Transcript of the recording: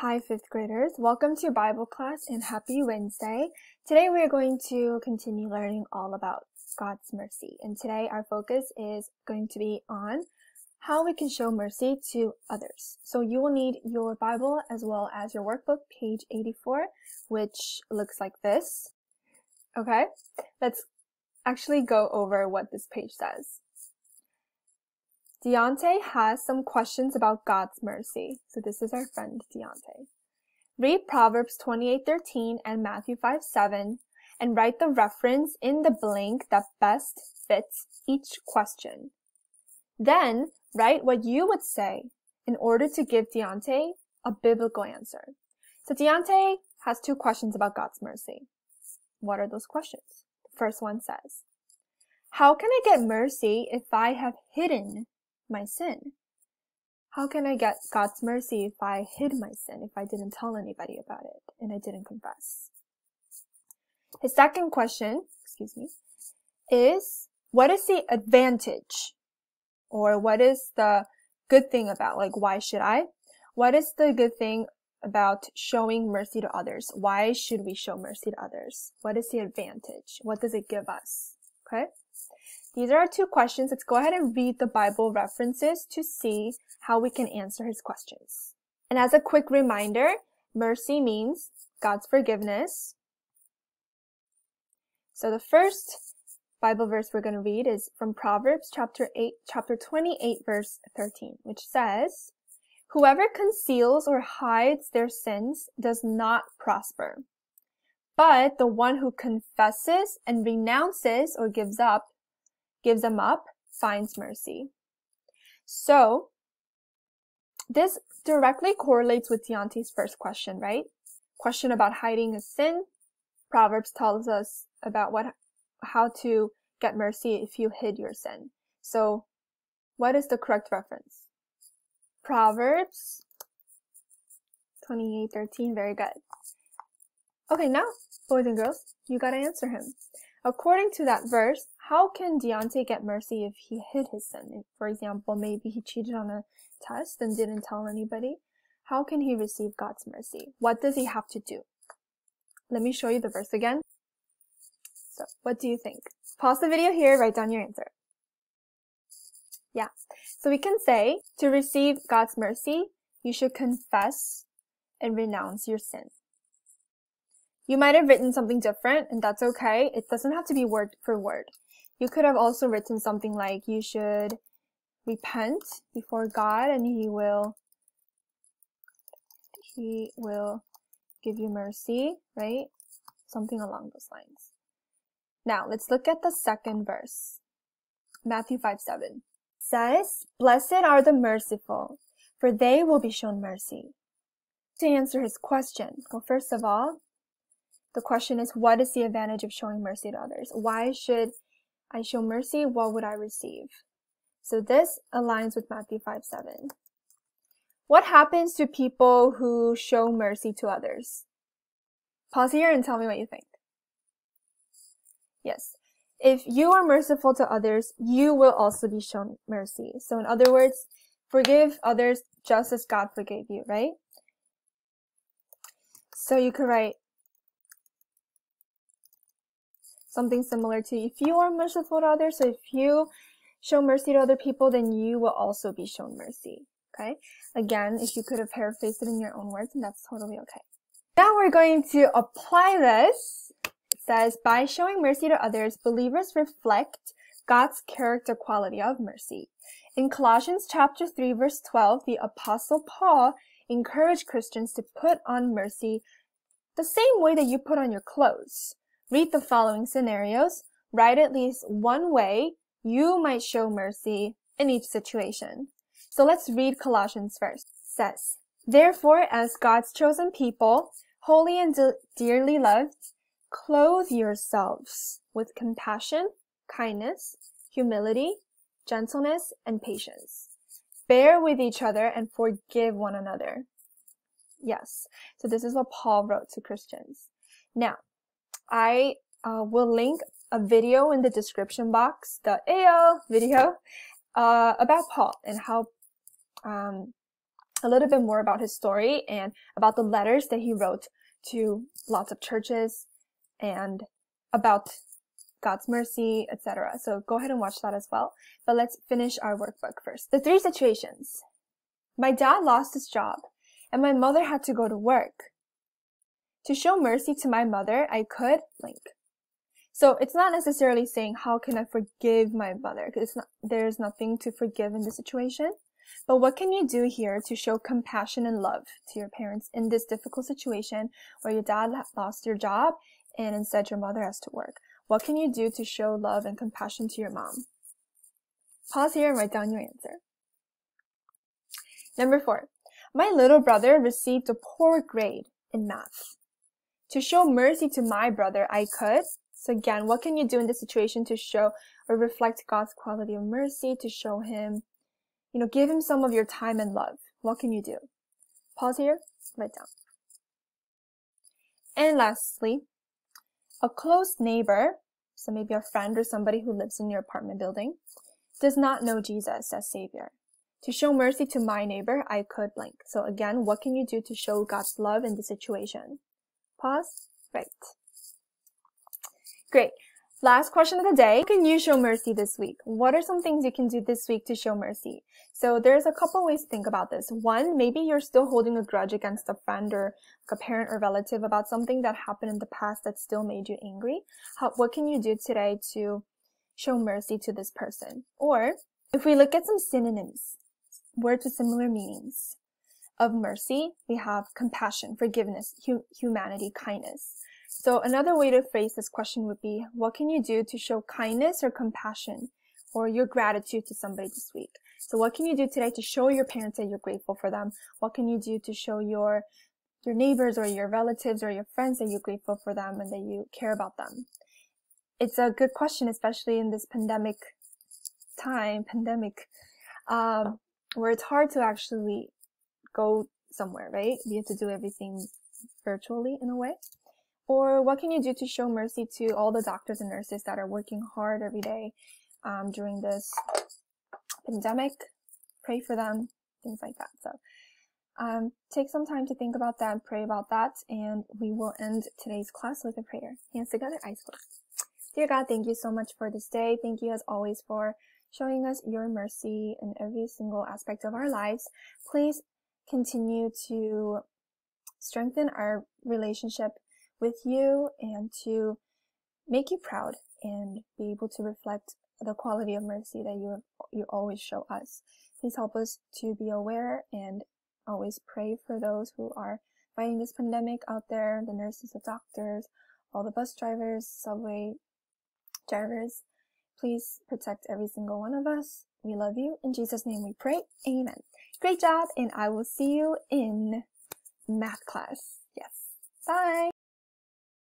Hi, fifth graders. Welcome to Bible class and happy Wednesday. Today we are going to continue learning all about God's mercy. And today our focus is going to be on how we can show mercy to others. So you will need your Bible as well as your workbook, page 84, which looks like this. Okay, let's actually go over what this page says. Deontay has some questions about God's mercy. So this is our friend Deontay. Read Proverbs 28:13 and Matthew 5:7 and write the reference in the blank that best fits each question. Then write what you would say in order to give Deontay a biblical answer. So Deontay has two questions about God's mercy. What are those questions? The first one says, How can I get mercy if I have hidden my sin? How can I get God's mercy if I hid my sin, if I didn't tell anybody about it and I didn't confess? His second question, excuse me, is what is the advantage or what is the good thing about like why should I? What is the good thing about showing mercy to others? Why should we show mercy to others? What is the advantage? What does it give us? Okay? These are our two questions. Let's go ahead and read the Bible references to see how we can answer his questions. And as a quick reminder, mercy means God's forgiveness. So the first Bible verse we're going to read is from Proverbs chapter 8, chapter 28 verse 13, which says, Whoever conceals or hides their sins does not prosper. But the one who confesses and renounces or gives up gives them up, finds mercy. So, this directly correlates with Deontay's first question, right? Question about hiding a sin. Proverbs tells us about what, how to get mercy if you hid your sin. So, what is the correct reference? Proverbs 28:13. Very good. Okay, now, boys and girls, you gotta answer him. According to that verse, how can Deontay get mercy if he hid his sin? For example, maybe he cheated on a test and didn't tell anybody. How can he receive God's mercy? What does he have to do? Let me show you the verse again. So, what do you think? Pause the video here, write down your answer. Yeah. So we can say, to receive God's mercy, you should confess and renounce your sin. You might have written something different, and that's okay. It doesn't have to be word for word. You could have also written something like, you should repent before God and He will, He will give you mercy, right? Something along those lines. Now, let's look at the second verse. Matthew 5 7 says, Blessed are the merciful, for they will be shown mercy. To answer his question, well, first of all, the question is, what is the advantage of showing mercy to others? Why should I show mercy? What would I receive? So this aligns with Matthew 5 7. What happens to people who show mercy to others? Pause here and tell me what you think. Yes. If you are merciful to others, you will also be shown mercy. So in other words, forgive others just as God forgave you, right? So you could write, something similar to if you are merciful to others, so if you show mercy to other people, then you will also be shown mercy. Okay? Again, if you could have paraphrased it in your own words, and that's totally okay. Now we're going to apply this. It says, by showing mercy to others, believers reflect God's character quality of mercy. In Colossians chapter 3 verse 12, the apostle Paul encouraged Christians to put on mercy the same way that you put on your clothes. Read the following scenarios. Write at least one way you might show mercy in each situation. So let's read Colossians first. It says, Therefore, as God's chosen people, holy and de- dearly loved, clothe yourselves with compassion, kindness, humility, gentleness, and patience. Bear with each other and forgive one another. Yes. So this is what Paul wrote to Christians. Now, I uh, will link a video in the description box, the AO video, uh, about Paul and how, um, a little bit more about his story and about the letters that he wrote to lots of churches and about God's mercy, etc. So go ahead and watch that as well. But let's finish our workbook first. The three situations. My dad lost his job and my mother had to go to work. To show mercy to my mother, I could link. So it's not necessarily saying how can I forgive my mother because there's nothing to forgive in the situation. But what can you do here to show compassion and love to your parents in this difficult situation where your dad lost your job and instead your mother has to work? What can you do to show love and compassion to your mom? Pause here and write down your answer. Number four, my little brother received a poor grade in math. To show mercy to my brother, I could. So again, what can you do in this situation to show or reflect God's quality of mercy, to show him, you know, give him some of your time and love? What can you do? Pause here, write down. And lastly, a close neighbor, so maybe a friend or somebody who lives in your apartment building, does not know Jesus as Savior. To show mercy to my neighbor, I could blank. So again, what can you do to show God's love in the situation? Pause. Right. Great. Last question of the day. Can you show mercy this week? What are some things you can do this week to show mercy? So there's a couple ways to think about this. One, maybe you're still holding a grudge against a friend or a parent or relative about something that happened in the past that still made you angry. How, what can you do today to show mercy to this person? Or if we look at some synonyms, words with similar meanings of mercy, we have compassion, forgiveness, hu- humanity, kindness. So another way to phrase this question would be, what can you do to show kindness or compassion or your gratitude to somebody this week? So what can you do today to show your parents that you're grateful for them? What can you do to show your your neighbors or your relatives or your friends that you're grateful for them and that you care about them? It's a good question, especially in this pandemic time, pandemic, um, where it's hard to actually go somewhere, right? You have to do everything virtually in a way. Or what can you do to show mercy to all the doctors and nurses that are working hard every day um, during this pandemic? Pray for them, things like that. So um, take some time to think about that, pray about that, and we will end today's class with a prayer. Hands together, eyes closed. Dear God, thank you so much for this day. Thank you as always for showing us your mercy in every single aspect of our lives. Please continue to strengthen our relationship with you and to make you proud and be able to reflect the quality of mercy that you you always show us. Please help us to be aware and always pray for those who are fighting this pandemic out there, the nurses, the doctors, all the bus drivers, subway drivers. Please protect every single one of us. We love you. In Jesus' name we pray. Amen. Great job, and I will see you in math class. Yes. Bye.